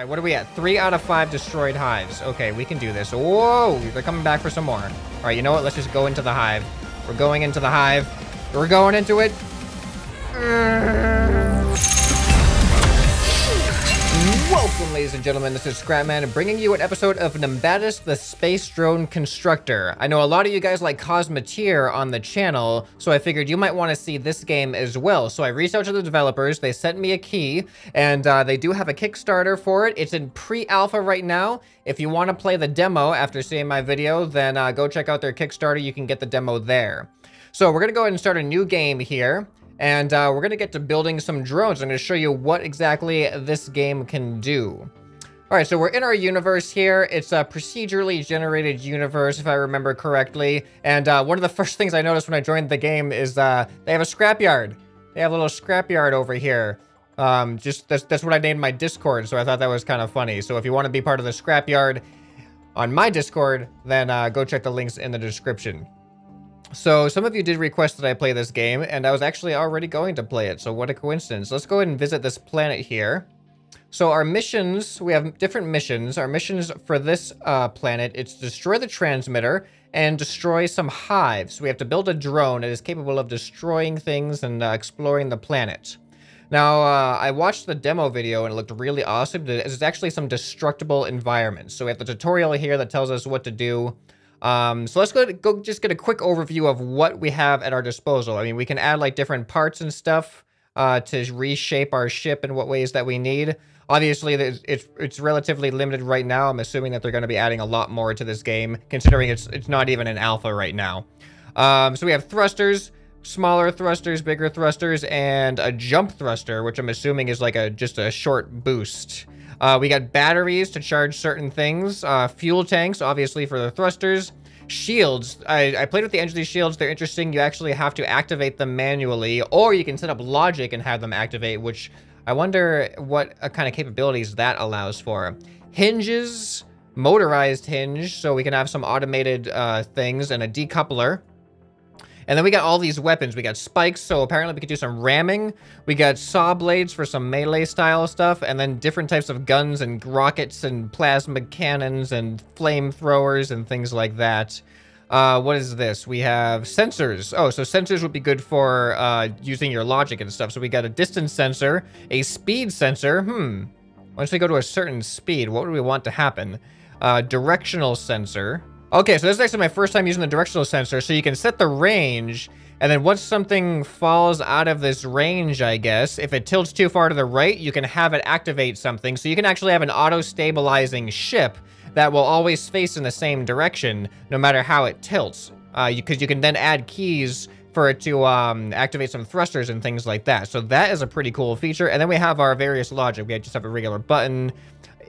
All right, what are we at? Three out of five destroyed hives. Okay, we can do this. Whoa, they're coming back for some more. All right, you know what? Let's just go into the hive. We're going into the hive. We're going into it. Welcome, ladies and gentlemen. This is Scrapman bringing you an episode of Nimbatus the Space Drone Constructor. I know a lot of you guys like Cosmoteer on the channel, so I figured you might want to see this game as well. So I reached out to the developers, they sent me a key, and uh, they do have a Kickstarter for it. It's in pre-alpha right now. If you want to play the demo after seeing my video, then uh, go check out their Kickstarter. You can get the demo there. So we're going to go ahead and start a new game here. And uh, we're to get to building some drones. I'm to show you what exactly this game can do. All right, so we're in our universe here. It's a procedurally generated universe, if I remember correctly. And uh, one of the first things I noticed when I joined the game is uh, they have a scrapyard. They have a little scrapyard over here. Um, just that's, that's what I named my Discord, so I thought that was kind of funny. So if you want to be part of the scrapyard on my Discord, then uh, go check the links in the description. So some of you did request that I play this game, and I was actually already going to play it, so what a coincidence. Let's go ahead and visit this planet here. So our missions, we have different missions. Our missions for this uh, planet, it's destroy the transmitter and destroy some hives. We have to build a drone that is capable of destroying things and uh, exploring the planet. Now, uh, I watched the demo video and it looked really awesome. There's actually some destructible environments. So we have the tutorial here that tells us what to do. Um, so let's go, go just get a quick overview of what we have at our disposal. I mean, we can add like different parts and stuff uh, to reshape our ship in what ways that we need. Obviously, it's it's relatively limited right now. I'm assuming that they're going to be adding a lot more to this game, considering it's it's not even an alpha right now. Um, so we have thrusters, smaller thrusters, bigger thrusters, and a jump thruster, which I'm assuming is like a just a short boost. Uh, we got batteries to charge certain things, uh, fuel tanks, obviously for the thrusters, shields. I, I played with the Energy shields. They're interesting. You actually have to activate them manually, or you can set up logic and have them activate, which I wonder what uh, kind of capabilities that allows for. Hinges, motorized hinge, so we can have some automated uh, things, and a decoupler. And then we got all these weapons. We got spikes, so apparently we could do some ramming. We got saw blades for some melee style stuff, and then different types of guns and rockets and plasma cannons and flamethrowers and things like that. Uh, what is this? We have sensors. Oh, so sensors would be good for uh, using your logic and stuff. So we got a distance sensor, a speed sensor. Hmm. Once we go to a certain speed, what would we want to happen? Uh, directional sensor. Okay, so this is actually my first time using the directional sensor. So you can set the range, and then once something falls out of this range, I guess, if it tilts too far to the right, you can have it activate something. So you can actually have an auto-stabilizing ship that will always face in the same direction, no matter how it tilts. Because uh, you, you can then add keys for it to um, activate some thrusters and things like that. So that is a pretty cool feature. And then we have our various logic. We just have a regular button,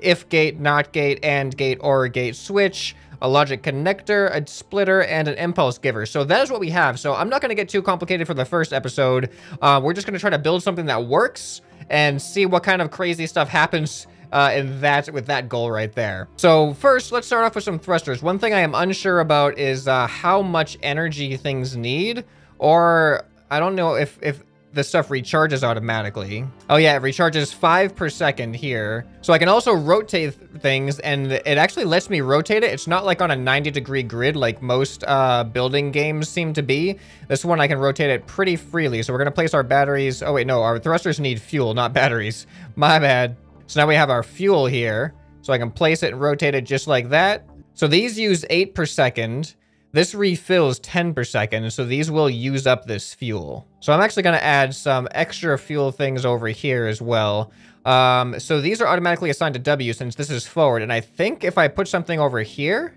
if gate, not gate, and gate, or gate switch a logic connector, a splitter, and an impulse giver. So that is what we have. So I'm not going to get too complicated for the first episode. Uh, we're just going to try to build something that works and see what kind of crazy stuff happens uh, that with that goal right there. So first, let's start off with some thrusters. One thing I am unsure about is uh, how much energy things need, or I don't know if if the stuff recharges automatically. Oh yeah, it recharges five per second here. So I can also rotate things and it actually lets me rotate it. It's not like on a 90 degree grid like most uh, building games seem to be. This one I can rotate it pretty freely. So we're gonna place our batteries. Oh wait, no, our thrusters need fuel, not batteries. My bad. So now we have our fuel here. So I can place it and rotate it just like that. So these use eight per second. This refills 10 per second, so these will use up this fuel. So I'm actually going to add some extra fuel things over here as well. Um, so these are automatically assigned to W since this is forward, and I think if I put something over here,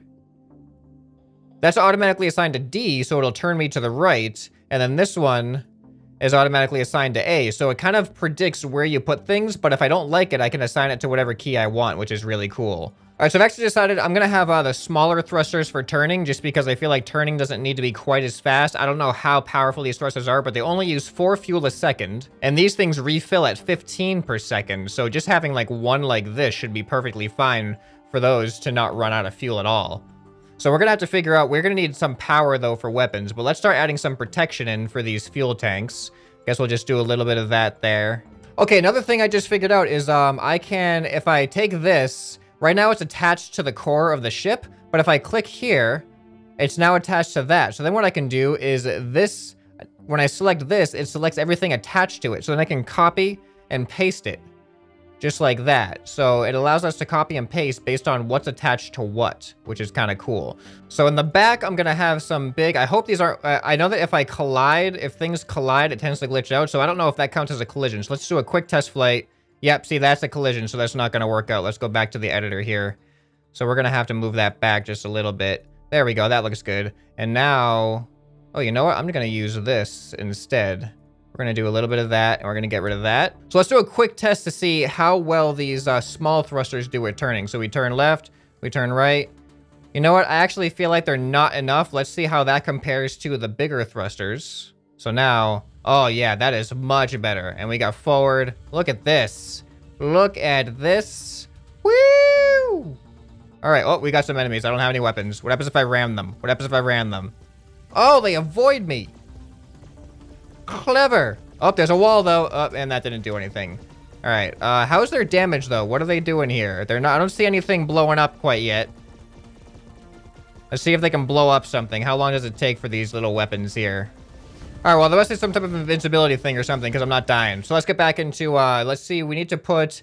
that's automatically assigned to D, so it'll turn me to the right, and then this one is automatically assigned to A, so it kind of predicts where you put things, but if I don't like it, I can assign it to whatever key I want, which is really cool. All right, so I've actually decided I'm going to have uh, the smaller thrusters for turning just because I feel like turning doesn't need to be quite as fast. I don't know how powerful these thrusters are, but they only use 4 fuel a second, and these things refill at 15 per second, so just having like one like this should be perfectly fine for those to not run out of fuel at all. So we're to have to figure out, we're to need some power though for weapons, but let's start adding some protection in for these fuel tanks. Guess we'll just do a little bit of that there. Okay, another thing I just figured out is um, I can, if I take this, right now it's attached to the core of the ship, but if I click here, it's now attached to that. So then what I can do is this, when I select this, it selects everything attached to it. So then I can copy and paste it just like that. So it allows us to copy and paste based on what's attached to what, which is kind of cool. So in the back, I'm going to have some big, I hope these aren't, I know that if I collide, if things collide, it tends to glitch out. So I don't know if that counts as a collision. So let's do a quick test flight. Yep, see, that's a collision, so that's not going to work out. Let's go back to the editor here. So we're going to have to move that back just a little bit. There we go, that looks good. And now, oh, you know what? I'm going to use this instead. We're to do a little bit of that, and we're to get rid of that. So let's do a quick test to see how well these uh, small thrusters do at turning. So we turn left, we turn right. You know what? I actually feel like they're not enough. Let's see how that compares to the bigger thrusters. So now, oh yeah, that is much better. And we got forward. Look at this. Look at this. Woo! All right, oh, we got some enemies. I don't have any weapons. What happens if I ram them? What happens if I ram them? Oh, they avoid me. Clever. Oh, there's a wall, though. Oh, and that didn't do anything. All right. Uh, how's their damage, though? What are they doing here? They're not... I don't see anything blowing up quite yet. Let's see if they can blow up something. How long does it take for these little weapons here? All right, well, there must be some type of invincibility thing or something because I'm not dying. So let's get back into... Uh, let's see. We need to put...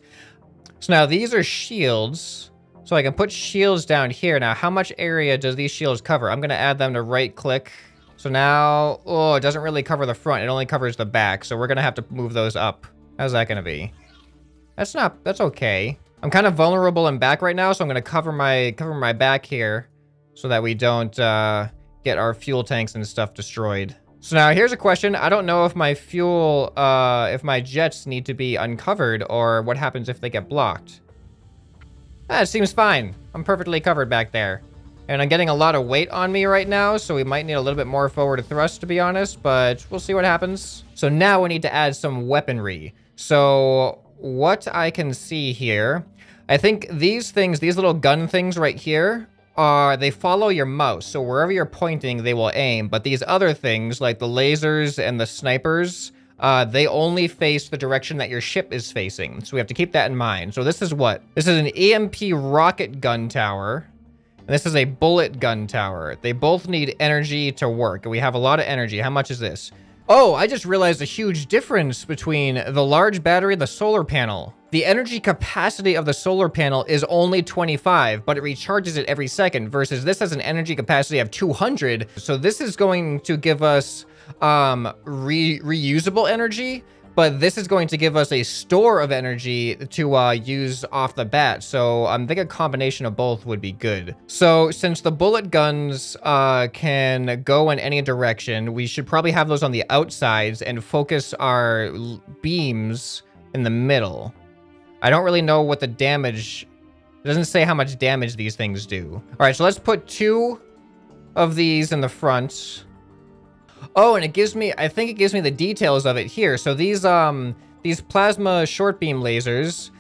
So now these are shields. So I can put shields down here. Now, how much area does these shields cover? I'm going to add them to right-click so now, oh, it doesn't really cover the front. It only covers the back. So we're going to have to move those up. How's that going to be? That's not, that's okay. I'm kind of vulnerable in back right now, so I'm going to cover my, cover my back here so that we don't uh, get our fuel tanks and stuff destroyed. So now here's a question. I don't know if my fuel, uh, if my jets need to be uncovered or what happens if they get blocked. That seems fine. I'm perfectly covered back there. And I'm getting a lot of weight on me right now, so we might need a little bit more forward thrust, to be honest, but we'll see what happens. So now we need to add some weaponry. So what I can see here, I think these things, these little gun things right here, are they follow your mouse. So wherever you're pointing, they will aim. But these other things, like the lasers and the snipers, uh, they only face the direction that your ship is facing. So we have to keep that in mind. So this is what? This is an EMP rocket gun tower. And this is a bullet gun tower. They both need energy to work. We have a lot of energy. How much is this? Oh, I just realized a huge difference between the large battery and the solar panel. The energy capacity of the solar panel is only 25, but it recharges it every second, versus this has an energy capacity of 200. So this is going to give us um, re reusable energy, but this is going to give us a store of energy to uh, use off the bat. So I think a combination of both would be good. So since the bullet guns uh, can go in any direction, we should probably have those on the outsides and focus our beams in the middle. I don't really know what the damage... It doesn't say how much damage these things do. All right, so let's put two of these in the front. Oh, and it gives me, I think it gives me the details of it here. So these, um, these plasma short beam lasers,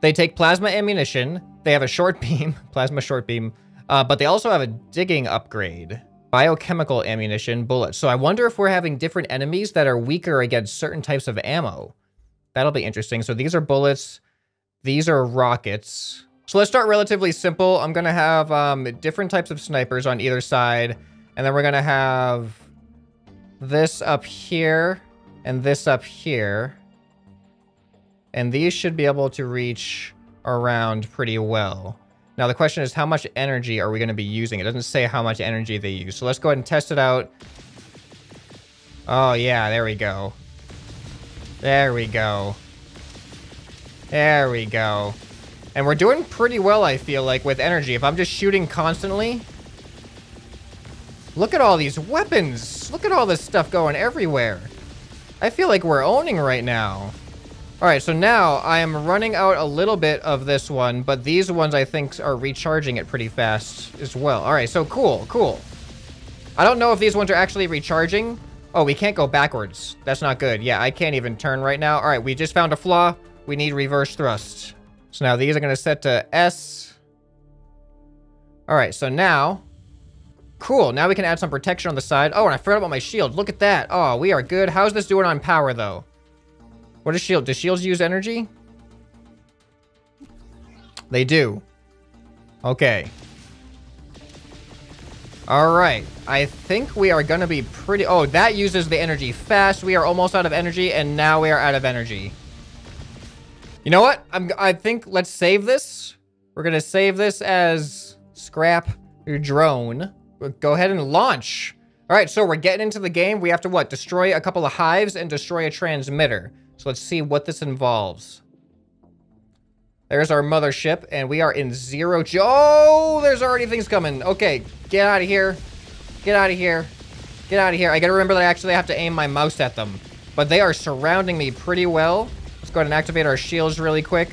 they take plasma ammunition. They have a short beam, plasma short beam, uh, but they also have a digging upgrade. Biochemical ammunition, bullets. So I wonder if we're having different enemies that are weaker against certain types of ammo. That'll be interesting. So these are bullets. These are rockets. So let's start relatively simple. I'm going to have um, different types of snipers on either side. And then we're going to have this up here and this up here. And these should be able to reach around pretty well. Now the question is how much energy are we going to be using? It doesn't say how much energy they use. So let's go ahead and test it out. Oh yeah, there we go. There we go. There we go. And we're doing pretty well, I feel like, with energy. If I'm just shooting constantly, Look at all these weapons. Look at all this stuff going everywhere. I feel like we're owning right now. All right, so now I am running out a little bit of this one, but these ones I think are recharging it pretty fast as well. All right, so cool, cool. I don't know if these ones are actually recharging. Oh, we can't go backwards. That's not good. Yeah, I can't even turn right now. All right, we just found a flaw. We need reverse thrust. So now these are going to set to S. All right, so now Cool, now we can add some protection on the side. Oh, and I forgot about my shield. Look at that. Oh, we are good. How's this doing on power, though? What is shield? Do shields use energy? They do. Okay. All right. I think we are to be pretty... Oh, that uses the energy fast. We are almost out of energy, and now we are out of energy. You know what? I'm, I think let's save this. We're to save this as scrap your drone. Go ahead and launch. All right, so we're getting into the game. We have to, what, destroy a couple of hives and destroy a transmitter. So let's see what this involves. There's our mothership, and we are in zero... Oh, there's already things coming. Okay, get out of here. Get out of here. Get out of here. I gotta remember that I actually have to aim my mouse at them. But they are surrounding me pretty well. Let's go ahead and activate our shields really quick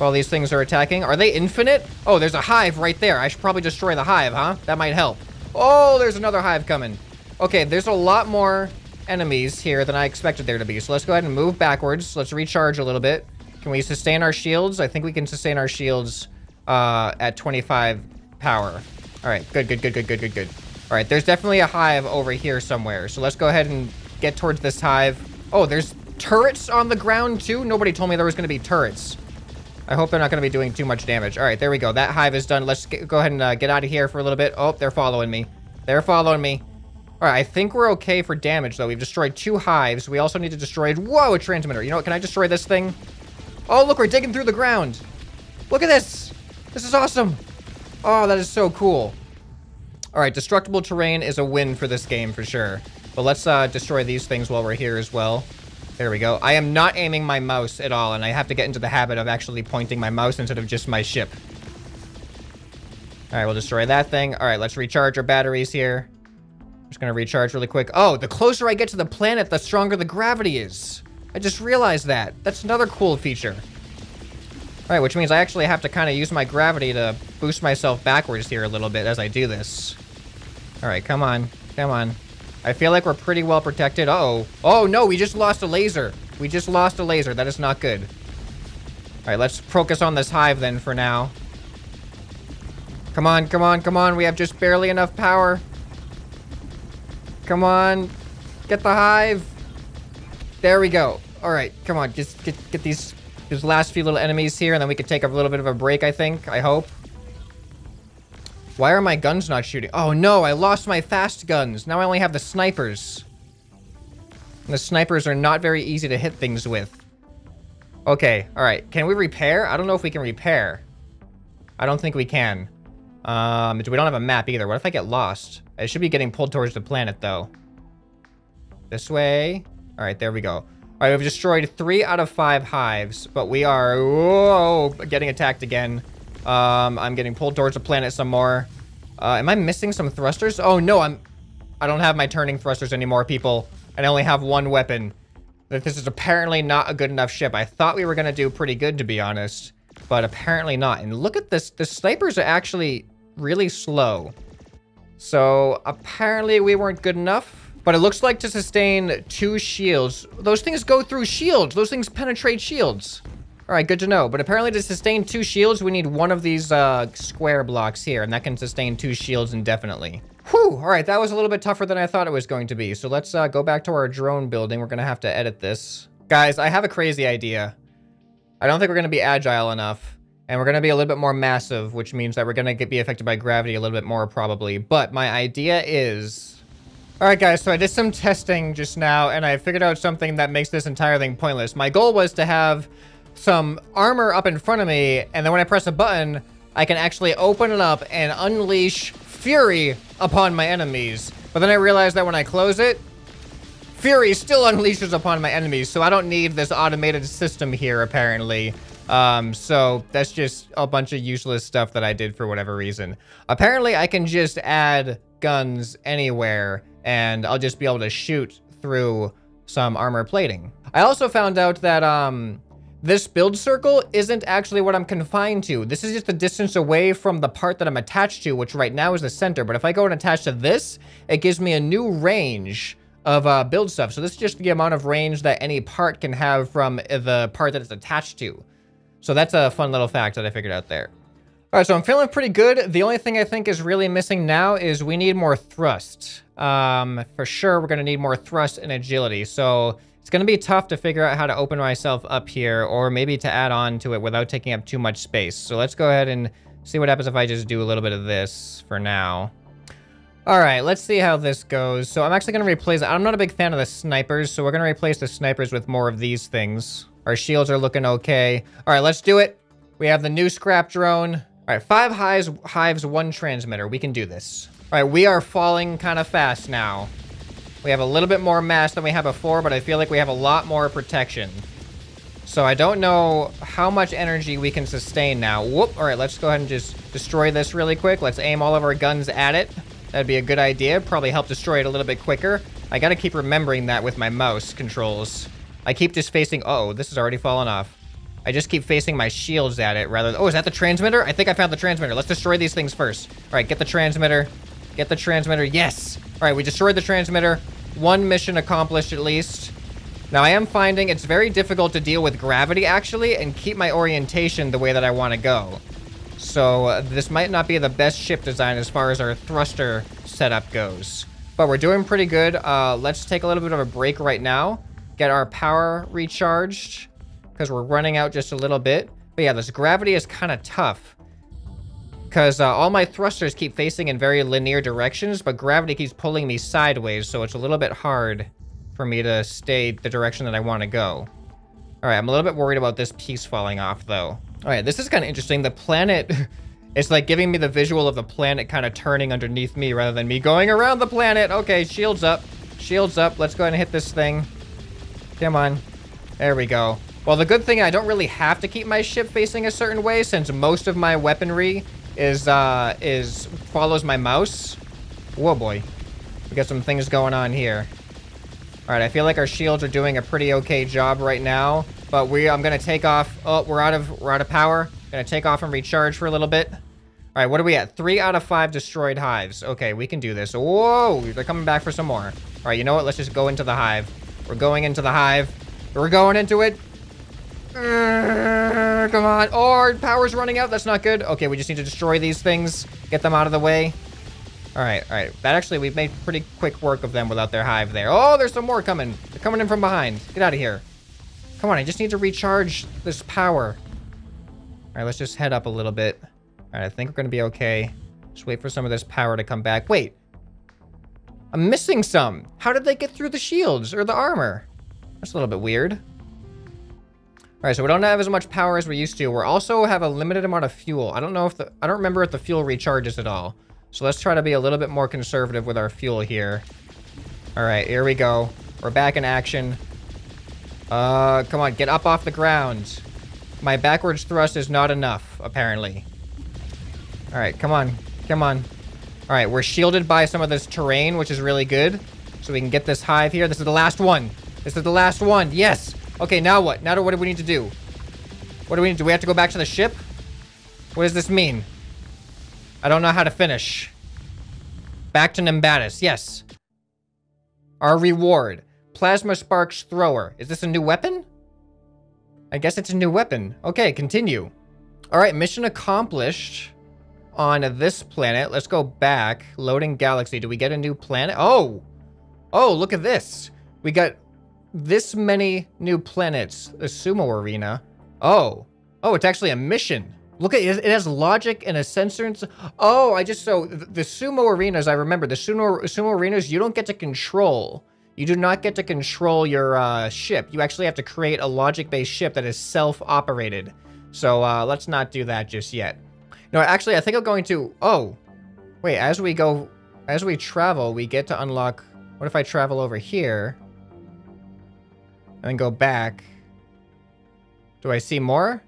while these things are attacking. Are they infinite? Oh, there's a hive right there. I should probably destroy the hive, huh? That might help. Oh, there's another hive coming. Okay, there's a lot more enemies here than I expected there to be. So let's go ahead and move backwards. Let's recharge a little bit. Can we sustain our shields? I think we can sustain our shields uh, at 25 power. All right, good, good, good, good, good, good, good. All right, there's definitely a hive over here somewhere. So let's go ahead and get towards this hive. Oh, there's turrets on the ground too? Nobody told me there was going to be turrets. I hope they're not going to be doing too much damage. All right, there we go. That hive is done. Let's get, go ahead and uh, get out of here for a little bit. Oh, they're following me. They're following me. All right, I think we're okay for damage, though. We've destroyed two hives. We also need to destroy... Whoa, a transmitter. You know what? Can I destroy this thing? Oh, look, we're digging through the ground. Look at this. This is awesome. Oh, that is so cool. All right, destructible terrain is a win for this game for sure. But let's uh, destroy these things while we're here as well. There we go. I am not aiming my mouse at all, and I have to get into the habit of actually pointing my mouse instead of just my ship. All right, we'll destroy that thing. All right, let's recharge our batteries here. Just gonna recharge really quick. Oh, the closer I get to the planet, the stronger the gravity is. I just realized that. That's another cool feature. All right, which means I actually have to kind of use my gravity to boost myself backwards here a little bit as I do this. All right, come on. Come on. I feel like we're pretty well protected. Uh oh Oh, no, we just lost a laser. We just lost a laser. That is not good. All right, let's focus on this hive then for now. Come on, come on, come on. We have just barely enough power. Come on. Get the hive. There we go. All right, come on. Just get, get these, these last few little enemies here, and then we can take a little bit of a break, I think. I hope. Why are my guns not shooting? Oh, no. I lost my fast guns. Now I only have the snipers. The snipers are not very easy to hit things with. Okay, all right. Can we repair? I don't know if we can repair. I don't think we can. Um, we don't have a map either. What if I get lost? I should be getting pulled towards the planet, though. This way. All right, there we go. All right, we've destroyed three out of five hives, but we are whoa, getting attacked again. Um, I'm getting pulled towards the planet some more. Uh, am I missing some thrusters? Oh, no, I'm... I don't have my turning thrusters anymore, people. I only have one weapon. This is apparently not a good enough ship. I thought we were going to do pretty good, to be honest. But apparently not. And look at this. The snipers are actually really slow. So apparently we weren't good enough. But it looks like to sustain two shields. Those things go through shields. Those things penetrate shields. All right, good to know. But apparently to sustain two shields, we need one of these uh, square blocks here. And that can sustain two shields indefinitely. Whew, all right, that was a little bit tougher than I thought it was going to be. So let's uh, go back to our drone building. We're to have to edit this. Guys, I have a crazy idea. I don't think we're to be agile enough. And we're to be a little bit more massive, which means that we're to get, be affected by gravity a little bit more probably. But my idea is... Alright guys, so I did some testing just now, and I figured out something that makes this entire thing pointless. My goal was to have some armor up in front of me, and then when I press a button, I can actually open it up and unleash fury upon my enemies. But then I realized that when I close it, fury still unleashes upon my enemies, so I don't need this automated system here, apparently. Um, so that's just a bunch of useless stuff that I did for whatever reason. Apparently, I can just add guns anywhere, and I'll just be able to shoot through some armor plating. I also found out that, um, this build circle isn't actually what I'm confined to. This is just the distance away from the part that I'm attached to, which right now is the center. But if I go and attach to this, it gives me a new range of uh, build stuff. So this is just the amount of range that any part can have from the part that it's attached to. So that's a fun little fact that I figured out there. All right, so I'm feeling pretty good. The only thing I think is really missing now is we need more thrust. Um, for sure, we're going to need more thrust and agility. So It's going to be tough to figure out how to open myself up here or maybe to add on to it without taking up too much space. So let's go ahead and see what happens if I just do a little bit of this for now. All right, let's see how this goes. So I'm actually going to replace... I'm not a big fan of the snipers, so we're going to replace the snipers with more of these things. Our shields are looking okay. All right, let's do it. We have the new scrap drone. All right, five hives, hives, one transmitter. We can do this. All right, we are falling kind of fast now. We have a little bit more mass than we had before, but I feel like we have a lot more protection. So I don't know how much energy we can sustain now. Whoop. All right, let's go ahead and just destroy this really quick. Let's aim all of our guns at it. That'd be a good idea. Probably help destroy it a little bit quicker. I gotta keep remembering that with my mouse controls. I keep just facing... Uh oh, this has already fallen off. I just keep facing my shields at it rather than... Oh, is that the transmitter? I think I found the transmitter. Let's destroy these things first. All right, get the transmitter. Get the transmitter. Yes! All right, we destroyed the transmitter. One mission accomplished at least. Now, I am finding it's very difficult to deal with gravity, actually, and keep my orientation the way that I want to go. So uh, this might not be the best ship design as far as our thruster setup goes. But we're doing pretty good. Uh, let's take a little bit of a break right now. Get our power recharged. Because we're running out just a little bit. But yeah, this gravity is kind of tough. Because uh, all my thrusters keep facing in very linear directions. But gravity keeps pulling me sideways. So it's a little bit hard for me to stay the direction that I want to go. Alright, I'm a little bit worried about this piece falling off, though. All right, this is kind of interesting. The planet, it's like giving me the visual of the planet kind of turning underneath me rather than me going around the planet. Okay, shields up. Shields up. Let's go ahead and hit this thing. Come on. There we go. Well, the good thing, I don't really have to keep my ship facing a certain way since most of my weaponry is, uh, is, follows my mouse. Whoa, boy. We got some things going on here. All right, I feel like our shields are doing a pretty okay job right now. But we, I'm gonna take off. Oh, we're out of, we're out of power. Gonna take off and recharge for a little bit. All right, what are we at? Three out of five destroyed hives. Okay, we can do this. Whoa, they're coming back for some more. All right, you know what? Let's just go into the hive. We're going into the hive. We're going into it. Come on. Oh, our power's running out. That's not good. Okay, we just need to destroy these things. Get them out of the way. All right, all right. That actually, we've made pretty quick work of them without their hive there. Oh, there's some more coming. They're coming in from behind. Get out of here. Come on, I just need to recharge this power. All right, let's just head up a little bit. All right, I think we're going to be okay. Just wait for some of this power to come back. Wait. I'm missing some. How did they get through the shields or the armor? That's a little bit weird. All right, so we don't have as much power as we used to. We also have a limited amount of fuel. I don't know if the... I don't remember if the fuel recharges at all. So let's try to be a little bit more conservative with our fuel here. All right, here we go. We're back in action. Uh, come on, get up off the ground. My backwards thrust is not enough, apparently. All right, come on, come on. All right, we're shielded by some of this terrain, which is really good. So we can get this hive here. This is the last one. This is the last one. Yes. Okay, now what? Now what do we need to do? What do we need? Do we have to go back to the ship? What does this mean? I don't know how to finish. Back to Nimbatus. Yes. Our reward. Plasma Sparks Thrower. Is this a new weapon? I guess it's a new weapon. Okay, continue. All right, mission accomplished on this planet. Let's go back. Loading galaxy. Do we get a new planet? Oh! Oh, look at this. We got this many new planets. The sumo arena. Oh. Oh, it's actually a mission. Look at it. It has logic and a sensor. oh, I just so the sumo arenas. I remember the sumo sumo arenas. You don't get to control. You do not get to control your uh, ship. You actually have to create a logic-based ship that is self-operated. So uh, let's not do that just yet. No, actually, I think I'm going to... Oh, wait, as we go... As we travel, we get to unlock... What if I travel over here? And then go back. Do I see more?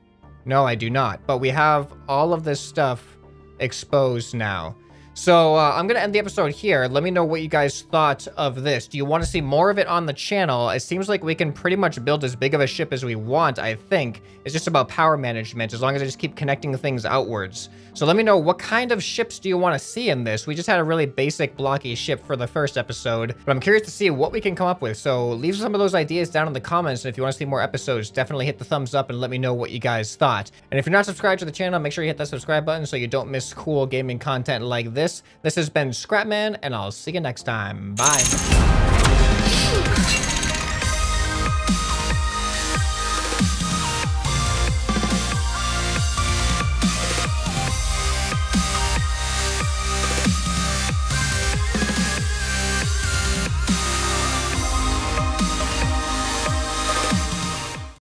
No, I do not. But we have all of this stuff exposed now. So uh, I'm going to end the episode here. Let me know what you guys thought of this. Do you want to see more of it on the channel? It seems like we can pretty much build as big of a ship as we want, I think. It's just about power management, as long as I just keep connecting things outwards. So let me know what kind of ships do you want to see in this? We just had a really basic blocky ship for the first episode, but I'm curious to see what we can come up with. So leave some of those ideas down in the comments, and if you want to see more episodes, definitely hit the thumbs up and let me know what you guys thought. And if you're not subscribed to the channel, make sure you hit that subscribe button so you don't miss cool gaming content like this. This has been Scrapman, and I'll see you next time. Bye.